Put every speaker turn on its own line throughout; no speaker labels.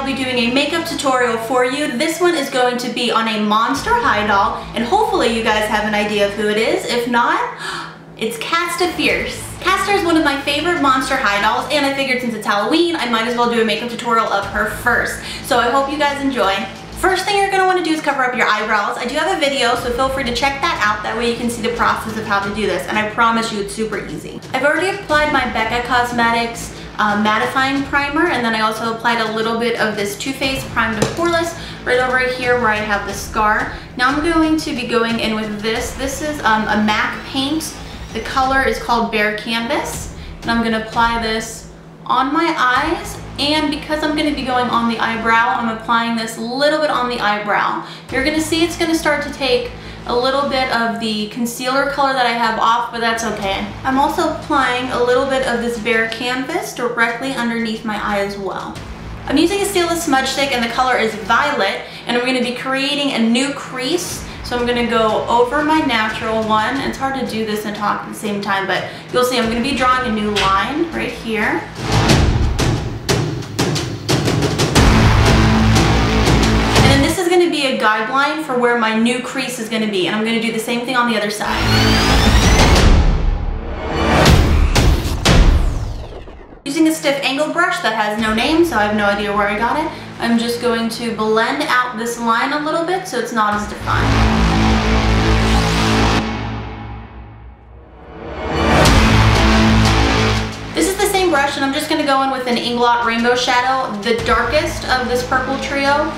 I'll be doing a makeup tutorial for you. This one is going to be on a Monster High doll and hopefully you guys have an idea of who it is. If not, it's Casta Fierce. Casta is one of my favorite Monster High dolls and I figured since it's Halloween I might as well do a makeup tutorial of her first. So I hope you guys enjoy. First thing you're going to want to do is cover up your eyebrows. I do have a video, so feel free to check that out. That way you can see the process of how to do this, and I promise you it's super easy. I've already applied my Becca Cosmetics uh, mattifying primer, and then I also applied a little bit of this Too Faced Primed & Poreless right over here where I have the scar. Now I'm going to be going in with this. This is um, a MAC paint. The color is called Bare Canvas, and I'm going to apply this on my eyes and because I'm gonna be going on the eyebrow, I'm applying this a little bit on the eyebrow. You're gonna see it's gonna start to take a little bit of the concealer color that I have off, but that's okay. I'm also applying a little bit of this Bare Canvas directly underneath my eye as well. I'm using a Stila smudge stick and the color is violet and I'm going to be creating a new crease. So I'm going to go over my natural one. It's hard to do this and talk at the same time, but you'll see I'm going to be drawing a new line right here. Guideline for where my new crease is going to be and I'm going to do the same thing on the other side. Using a stiff angle brush that has no name so I have no idea where I got it, I'm just going to blend out this line a little bit so it's not as defined. This is the same brush and I'm just going to go in with an Inglot Rainbow Shadow, the darkest of this purple trio.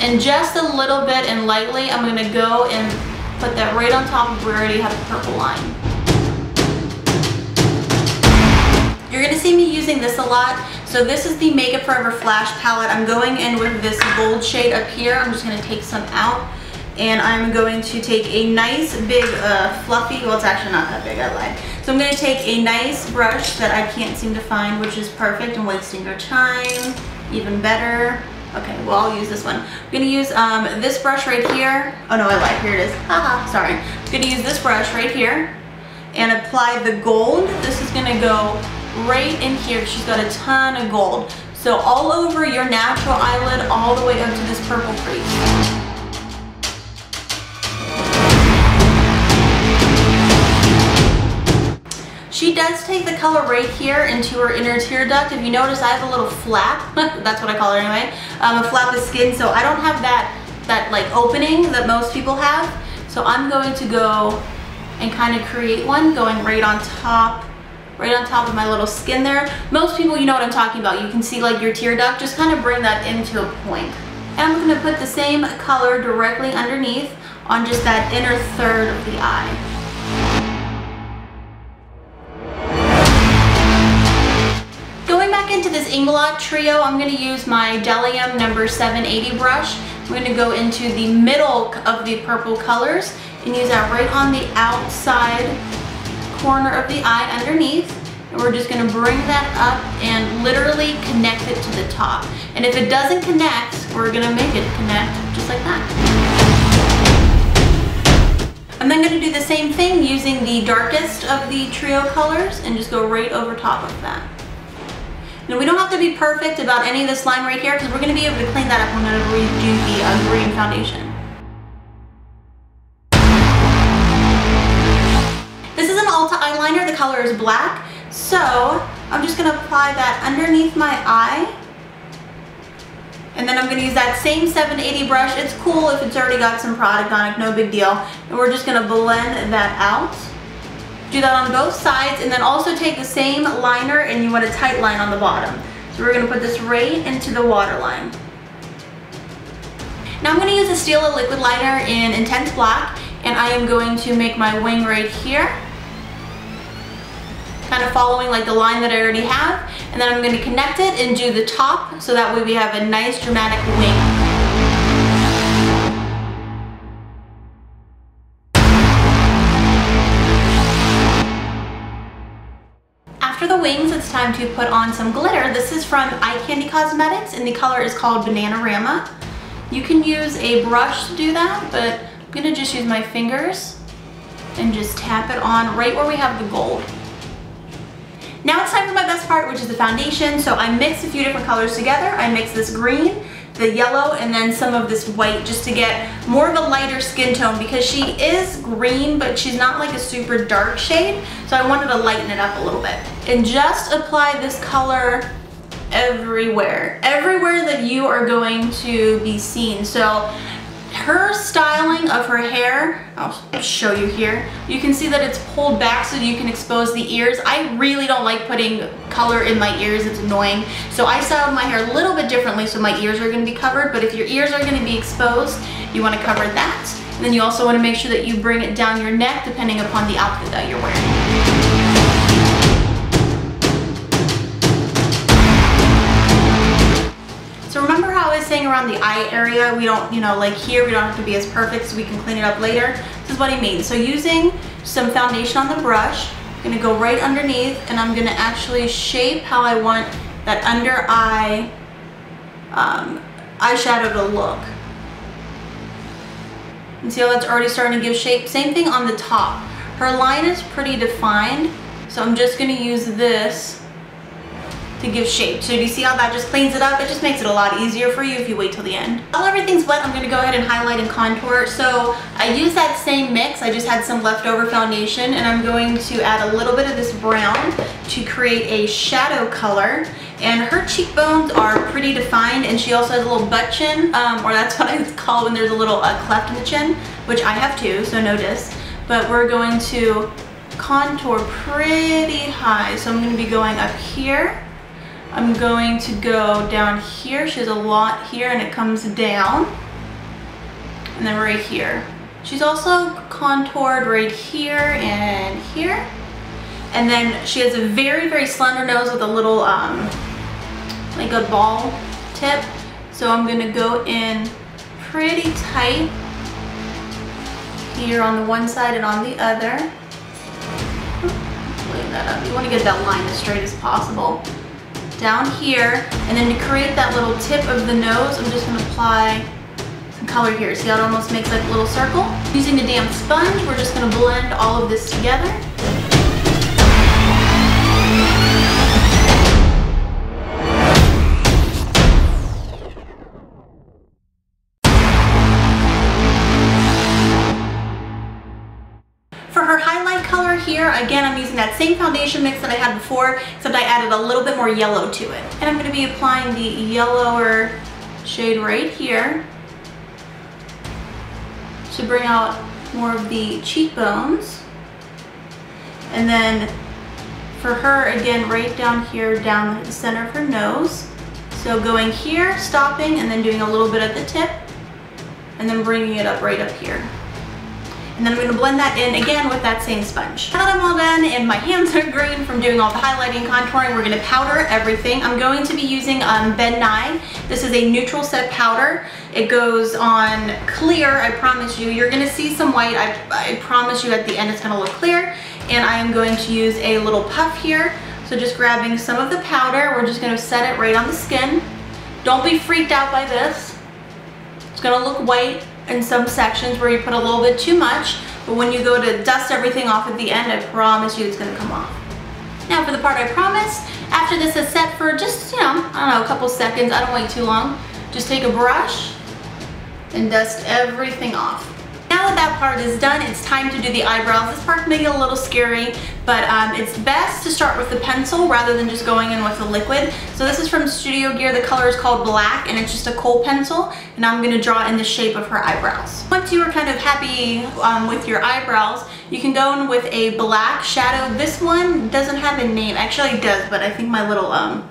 And just a little bit and lightly, I'm gonna go and put that right on top of where I already have the purple line. You're gonna see me using this a lot. So this is the Makeup Forever Flash palette. I'm going in with this gold shade up here. I'm just gonna take some out and I'm going to take a nice big uh, fluffy, well it's actually not that big, I lied. So I'm gonna take a nice brush that I can't seem to find, which is perfect and wasting your time, even better. Okay, well I'll use this one. I'm gonna use um, this brush right here. Oh no, I lied, here it is. Haha, sorry. I'm gonna use this brush right here and apply the gold. This is gonna go right in here. She's got a ton of gold. So all over your natural eyelid, all the way up to this purple crease. She does take the color right here into her inner tear duct. If you notice, I have a little flap. That's what I call it anyway. Um, a flap of skin, so I don't have that, that like opening that most people have. So I'm going to go and kind of create one going right on top right on top of my little skin there. Most people, you know what I'm talking about. You can see like your tear duct. Just kind of bring that into a point. And I'm going to put the same color directly underneath on just that inner third of the eye. Into this Inglot trio, I'm going to use my Delium number 780 brush. I'm going to go into the middle of the purple colors and use that right on the outside corner of the eye underneath. And we're just going to bring that up and literally connect it to the top. And if it doesn't connect, we're going to make it connect just like that. I'm then going to do the same thing using the darkest of the trio colors and just go right over top of that. Now we don't have to be perfect about any of this line right here because we're going to be able to clean that up whenever we do the green foundation. This is an Ulta eyeliner. The color is black. So I'm just going to apply that underneath my eye. And then I'm going to use that same 780 brush. It's cool if it's already got some product on it, no big deal. And we're just going to blend that out. Do that on both sides and then also take the same liner and you want a tight line on the bottom. So we're going to put this right into the waterline. Now I'm going to use a Stila liquid liner in Intense Black and I am going to make my wing right here. Kind of following like the line that I already have. And then I'm going to connect it and do the top so that way we have a nice dramatic wing. Time to put on some glitter. This is from Eye Kandy Cosmetics and the color is called Bananarama. You can use a brush to do that, but I'm gonna just use my fingers and just tap it on right where we have the gold. Now it's time for my best part, which is the foundation. So I mixed a few different colors together. I mixed this green, the yellow, and then some of this white just to get more of a lighter skin tone because she is green, but she's not like a super dark shade. So I wanted to lighten it up a little bit. And just apply this color everywhere. Everywhere that you are going to be seen. So her styling of her hair, I'll show you here, you can see that it's pulled back so you can expose the ears. I really don't like putting color in my ears, it's annoying. So I styled my hair a little bit differently so my ears are gonna be covered, but if your ears are gonna be exposed, you wanna cover that. And then you also wanna make sure that you bring it down your neck depending upon the outfit that you're wearing. How saying around the eye area, we don't, you know, like here, we don't have to be as perfect so we can clean it up later. This is what I mean. So using some foundation on the brush, I'm gonna go right underneath and I'm gonna actually shape how I want that under eye um, eyeshadow to look. And see how that's already starting to give shape? Same thing on the top. Her line is pretty defined, so I'm just gonna use this to give shape. So do you see how that just cleans it up? It just makes it a lot easier for you if you wait till the end. While everything's wet, I'm gonna go ahead and highlight and contour. So I use that same mix. I just had some leftover foundation and I'm going to add a little bit of this brown to create a shadow color. And her cheekbones are pretty defined and she also has a little butt chin, um, or that's what I call when there's a little uh, cleft in the chin, which I have too, so notice. But we're going to contour pretty high. So I'm gonna be going up here I'm going to go down here. She has a lot here and it comes down. And then right here. She's also contoured right here and here. And then she has a very, very slender nose with a little, um, like a ball tip. So I'm gonna go in pretty tight here on the one side and on the other. that up. You wanna get that line as straight as possible down here, and then to create that little tip of the nose, I'm just gonna apply some color here. See how it almost makes like a little circle? Using the damp sponge, we're just gonna blend all of this together. Here, again, I'm using that same foundation mix that I had before, except I added a little bit more yellow to it. And I'm gonna be applying the yellower shade right here to bring out more of the cheekbones. And then for her, again, right down here, down the center of her nose. So going here, stopping, and then doing a little bit at the tip, and then bringing it up right up here. And then I'm gonna blend that in again with that same sponge. Now that I'm all done and my hands are green from doing all the highlighting contouring, we're gonna powder everything. I'm going to be using um, Ben Nye. This is a neutral set powder. It goes on clear, I promise you. You're gonna see some white, I, I promise you at the end it's gonna look clear. And I am going to use a little puff here. So just grabbing some of the powder, we're just gonna set it right on the skin. Don't be freaked out by this. It's gonna look white in some sections where you put a little bit too much, but when you go to dust everything off at the end, I promise you it's gonna come off. Now for the part I promised, after this is set for just, you know, I don't know, a couple seconds, I don't wait too long, just take a brush and dust everything off. That part is done, it's time to do the eyebrows. This part may get a little scary, but um, it's best to start with the pencil rather than just going in with the liquid. So this is from Studio Gear. The color is called black and it's just a kohl pencil. And I'm gonna draw in the shape of her eyebrows. Once you are kind of happy um, with your eyebrows, you can go in with a black shadow. This one doesn't have a name. Actually it does, but I think my little um,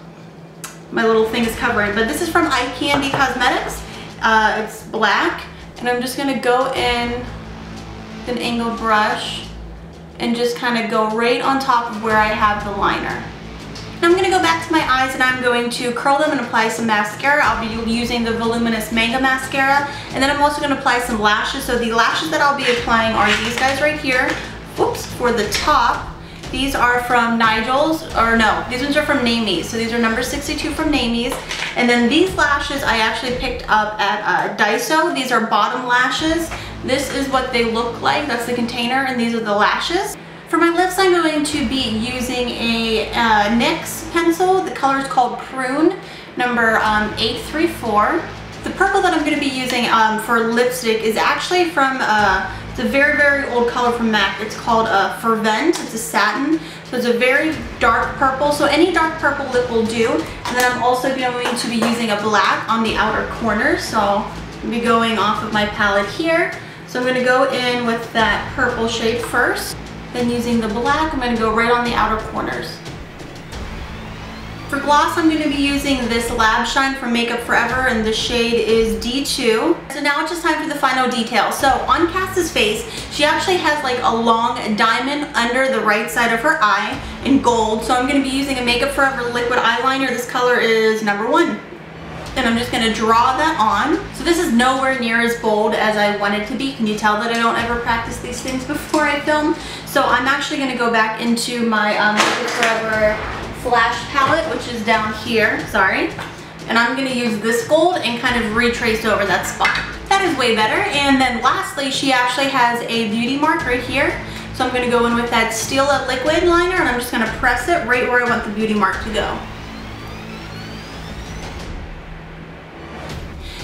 my little thing is covering. But this is from Eye Kandy Cosmetics. Uh, it's black and I'm just gonna go in with an angle brush and just kind of go right on top of where I have the liner. Now I'm going to go back to my eyes and I'm going to curl them and apply some mascara. I'll be using the Voluminous Manga Mascara. And then I'm also going to apply some lashes. So the lashes that I'll be applying are these guys right here. Whoops, for the top. These are from Nigel's, or no, these ones are from Namies. So these are number 62 from Namies. And then these lashes I actually picked up at uh, Daiso. These are bottom lashes. This is what they look like. That's the container and these are the lashes. For my lips, I'm going to be using a uh, NYX pencil. The color is called Prune, number um, 834. The purple that I'm going to be using um, for lipstick is actually from uh, the very, very old color from MAC. It's called uh, Fervent. It's a satin. So it's a very dark purple. So any dark purple lip will do. And then I'm also going to be using a black on the outer corners. So I'll be going off of my palette here. So I'm going to go in with that purple shade first. Then using the black, I'm going to go right on the outer corners. For gloss, I'm going to be using this Lab Shine from Makeup Forever and the shade is D2. So now it's just time for the final detail. So on Cass's face, she actually has like a long diamond under the right side of her eye in gold. So I'm going to be using a Makeup Forever liquid eyeliner. This color is number one. And I'm just going to draw that on. So this is nowhere near as bold as I want it to be. Can you tell that I don't ever practice these things before I film? So I'm actually going to go back into my um, Makeup Forever Flash palette, which is down here, sorry. And I'm gonna use this gold and kind of retrace over that spot. That is way better. And then lastly, she actually has a beauty mark right here. So I'm gonna go in with that Stila liquid liner and I'm just gonna press it right where I want the beauty mark to go.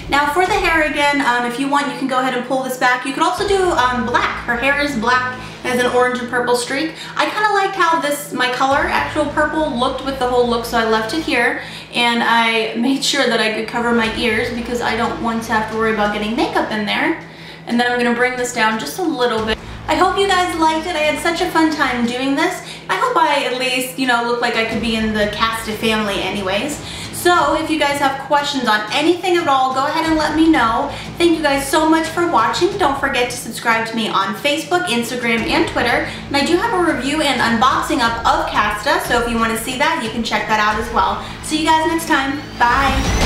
Now for the hair again, um, if you want, you can go ahead and pull this back. You could also do um, black. Her hair is black has an orange and purple streak. I kind of liked how this, my color, actual purple, looked with the whole look, so I left it here. And I made sure that I could cover my ears because I don't want to have to worry about getting makeup in there. And then I'm going to bring this down just a little bit. I hope you guys liked it. I had such a fun time doing this. I hope I at least, you know, look like I could be in the cast of family anyways. So if you guys have questions on anything at all, go ahead and let me know. Thank you guys so much for watching. Don't forget to subscribe to me on Facebook, Instagram, and Twitter. And I do have a review and unboxing up of Casta, so if you want to see that, you can check that out as well. See you guys next time. Bye.